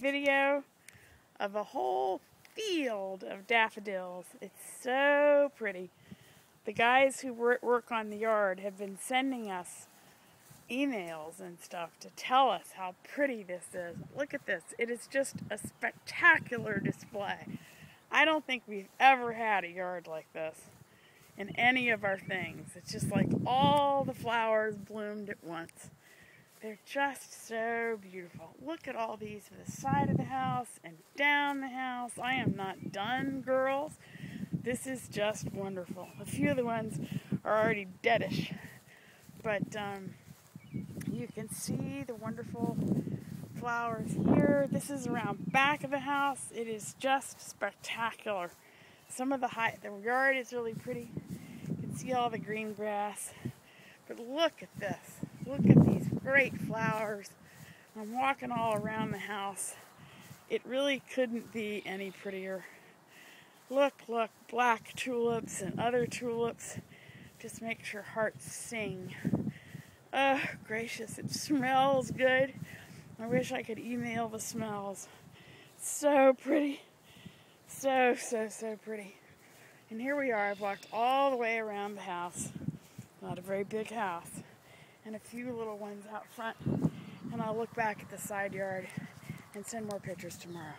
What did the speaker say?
video of a whole field of daffodils. It's so pretty. The guys who work on the yard have been sending us emails and stuff to tell us how pretty this is. Look at this. It is just a spectacular display. I don't think we've ever had a yard like this in any of our things. It's just like all the flowers bloomed at once. They're just so beautiful. Look at all these to the side of the house and down the house. I am not done, girls. This is just wonderful. A few of the ones are already deadish, but um, you can see the wonderful flowers here. This is around back of the house. It is just spectacular. Some of the high, the yard is really pretty. You can see all the green grass. But look at this. Look at these great flowers. I'm walking all around the house. It really couldn't be any prettier. Look, look, black tulips and other tulips. Just makes your heart sing. Oh, gracious, it smells good. I wish I could email the smells. So pretty. So, so, so pretty. And here we are. I've walked all the way around the house. Not a very big house. And a few little ones out front. And I'll look back at the side yard and send more pictures tomorrow.